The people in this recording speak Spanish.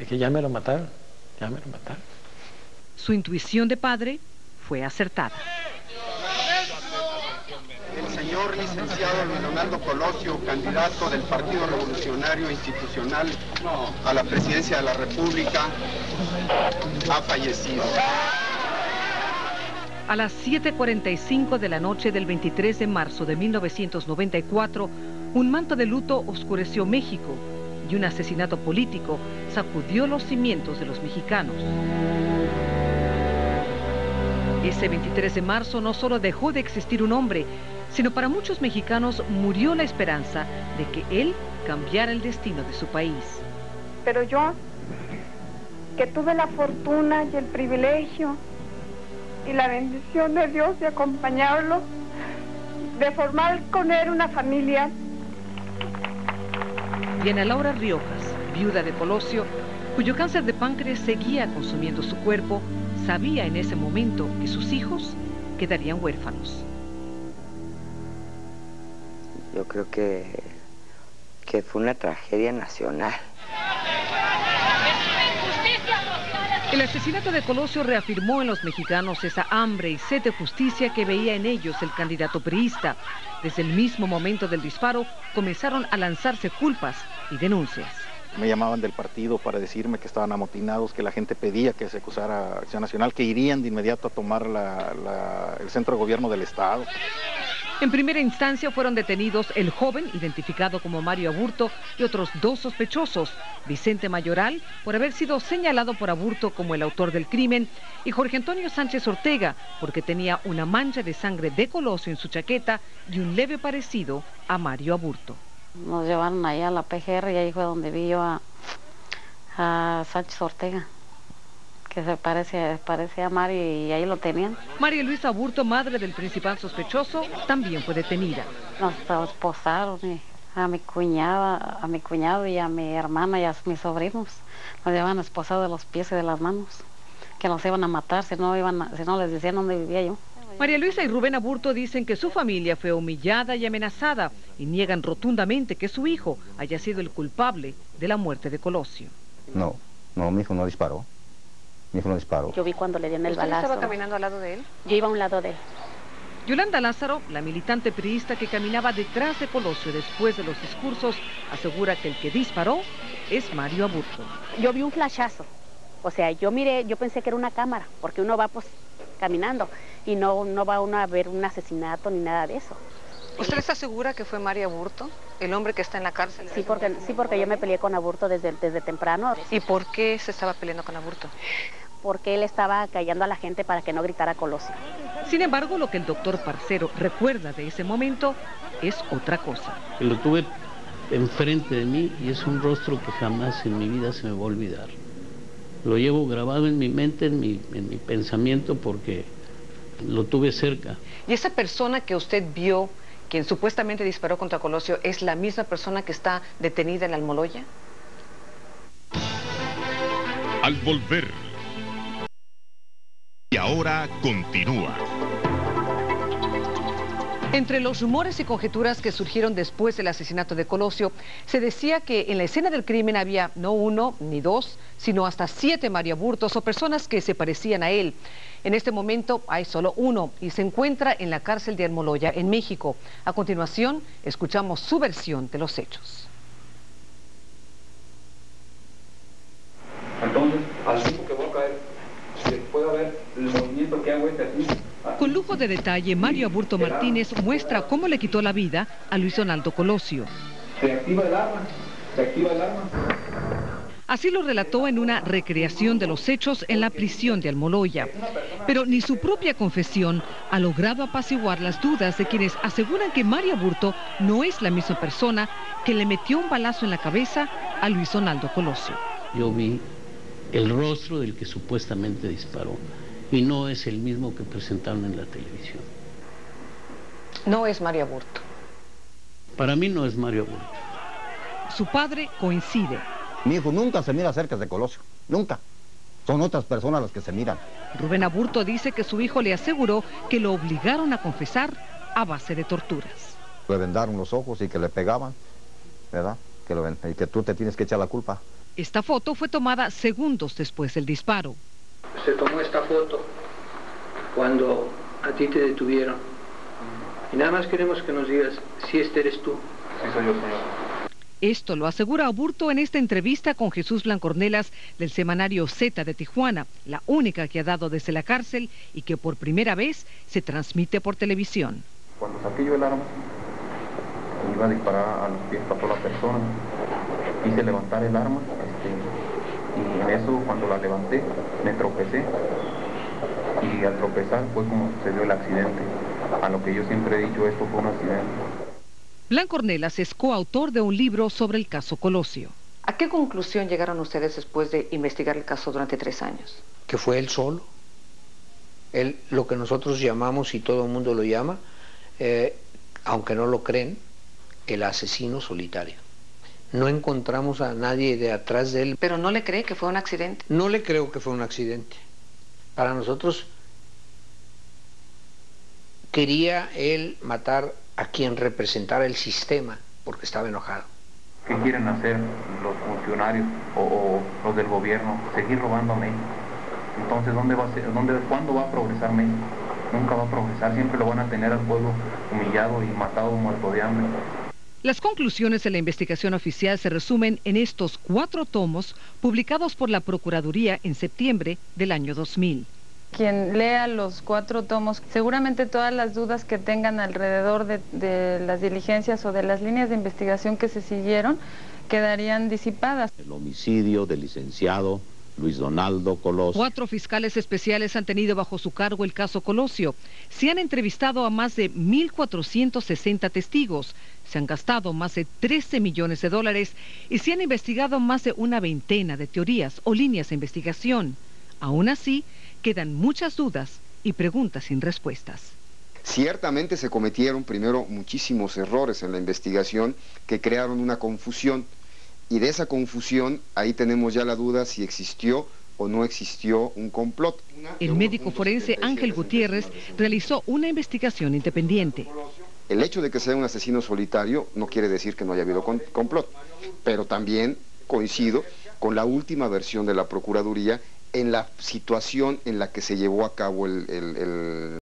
de que ya me lo mataron, ya me lo mataron. Su intuición de padre fue acertada. El señor licenciado Luis Donaldo Colosio, candidato del Partido Revolucionario Institucional a la presidencia de la República, ha fallecido. A las 7.45 de la noche del 23 de marzo de 1994, un manto de luto oscureció México y un asesinato político sacudió los cimientos de los mexicanos. Ese 23 de marzo no solo dejó de existir un hombre, sino para muchos mexicanos murió la esperanza de que él cambiara el destino de su país. Pero yo, que tuve la fortuna y el privilegio y la bendición de Dios de acompañarlo, de formar con él una familia. Y Ana Laura Riojas, viuda de Colosio, cuyo cáncer de páncreas seguía consumiendo su cuerpo, sabía en ese momento que sus hijos quedarían huérfanos. Yo creo que, que fue una tragedia nacional. El asesinato de Colosio reafirmó en los mexicanos esa hambre y sed de justicia que veía en ellos el candidato priista. Desde el mismo momento del disparo comenzaron a lanzarse culpas y denuncias. Me llamaban del partido para decirme que estaban amotinados, que la gente pedía que se acusara Acción Nacional, que irían de inmediato a tomar el centro de gobierno del Estado. En primera instancia fueron detenidos el joven, identificado como Mario Aburto, y otros dos sospechosos, Vicente Mayoral, por haber sido señalado por Aburto como el autor del crimen, y Jorge Antonio Sánchez Ortega, porque tenía una mancha de sangre de Colosio en su chaqueta y un leve parecido a Mario Aburto. Nos llevaron allá a la PGR y ahí fue donde vi yo a, a Sánchez Ortega que se parece, parece a Mari y ahí lo tenían. María Luisa Aburto, madre del principal sospechoso, también fue detenida. Nos esposaron a mi cuñada, a mi cuñado y a mi hermana y a mis sobrinos. Nos llevaban esposados de los pies y de las manos, que nos iban a matar si no, iban si no les decían dónde vivía yo. María Luisa y Rubén Aburto dicen que su familia fue humillada y amenazada y niegan rotundamente que su hijo haya sido el culpable de la muerte de Colosio. No, no, mi hijo no disparó. Yo vi cuando le dieron el balazo. estaba caminando al lado de él? Yo iba a un lado de él. Yolanda Lázaro, la militante priista que caminaba detrás de Colosio después de los discursos, asegura que el que disparó es Mario Aburto. Yo vi un flashazo. O sea, yo miré, yo pensé que era una cámara, porque uno va pues caminando y no, no va uno a ver un asesinato ni nada de eso. ¿Usted está segura que fue Mario Aburto, el hombre que está en la cárcel? Sí, porque, sí, porque yo me peleé con Aburto desde, desde temprano. ¿Y por qué se estaba peleando con Aburto? porque él estaba callando a la gente para que no gritara Colosio. Sin embargo, lo que el doctor Parcero recuerda de ese momento es otra cosa. Lo tuve enfrente de mí y es un rostro que jamás en mi vida se me va a olvidar. Lo llevo grabado en mi mente, en mi, en mi pensamiento, porque lo tuve cerca. ¿Y esa persona que usted vio, quien supuestamente disparó contra Colosio, es la misma persona que está detenida en Almoloya? Al volver, y ahora continúa. Entre los rumores y conjeturas que surgieron después del asesinato de Colosio, se decía que en la escena del crimen había no uno ni dos, sino hasta siete mariaburtos o personas que se parecían a él. En este momento hay solo uno y se encuentra en la cárcel de Almoloya, en México. A continuación, escuchamos su versión de los hechos. Entonces, al tiempo que voy a caer, se puede ver el movimiento que hago este aquí. Con lujo de detalle, Mario Aburto Martínez muestra cómo le quitó la vida a Luis Donaldo Colosio. Se activa el arma, se activa el arma. Así lo relató en una recreación de los hechos en la prisión de Almoloya. Pero ni su propia confesión ha logrado apaciguar las dudas de quienes aseguran que Mario Aburto no es la misma persona que le metió un balazo en la cabeza a Luis Donaldo Colosio. Yo vi el rostro del que supuestamente disparó y no es el mismo que presentaron en la televisión. No es Mario Aburto. Para mí no es Mario Aburto. Su padre coincide. Mi hijo nunca se mira cerca de Colosio, nunca. Son otras personas las que se miran. Rubén Aburto dice que su hijo le aseguró que lo obligaron a confesar a base de torturas. Le vendaron los ojos y que le pegaban, ¿verdad? Que lo, y que tú te tienes que echar la culpa. Esta foto fue tomada segundos después del disparo. Se tomó esta foto cuando a ti te detuvieron. Y nada más queremos que nos digas si este eres tú. Sí, soy yo, señor. Esto lo asegura Aburto en esta entrevista con Jesús Blancornelas del semanario Z de Tijuana, la única que ha dado desde la cárcel y que por primera vez se transmite por televisión. Cuando saqué yo el arma, iba a disparar a los pies para toda la persona. Quise levantar el arma este, y en eso cuando la levanté me tropecé y al tropezar fue como se dio el accidente. A lo que yo siempre he dicho, esto fue un accidente. Blanco Ornelas es coautor de un libro sobre el caso Colosio. ¿A qué conclusión llegaron ustedes después de investigar el caso durante tres años? Que fue él solo. Él, lo que nosotros llamamos, y todo el mundo lo llama, eh, aunque no lo creen, el asesino solitario. No encontramos a nadie de atrás de él. ¿Pero no le cree que fue un accidente? No le creo que fue un accidente. Para nosotros quería él matar a quien representara el sistema porque estaba enojado. ¿Qué quieren hacer los funcionarios o, los del gobierno? Seguir robando a México. Entonces, ¿dónde va a ser, dónde, ¿cuándo va a progresar México? Nunca va a progresar, siempre lo van a tener al pueblo humillado y matado, muerto de hambre. Las conclusiones de la investigación oficial se resumen en estos cuatro tomos publicados por la Procuraduría en septiembre del año 2000. Quien lea los cuatro tomos, seguramente todas las dudas que tengan alrededor de, las diligencias o de las líneas de investigación que se siguieron quedarían disipadas. El homicidio del licenciado Luis Donaldo Colosio. Cuatro fiscales especiales han tenido bajo su cargo el caso Colosio. Se han entrevistado a más de 1.460 testigos. Se han gastado más de 13 millones de dólares y se han investigado más de una veintena de teorías o líneas de investigación. Aún así, quedan muchas dudas y preguntas sin respuestas. Ciertamente se cometieron primero muchísimos errores en la investigación que crearon una confusión y de esa confusión ahí tenemos ya la duda si existió o no existió un complot. El médico forense Ángel Gutiérrez realizó una investigación independiente. El hecho de que sea un asesino solitario no quiere decir que no haya habido complot, pero también coincido con la última versión de la Procuraduría en la situación en la que se llevó a cabo el,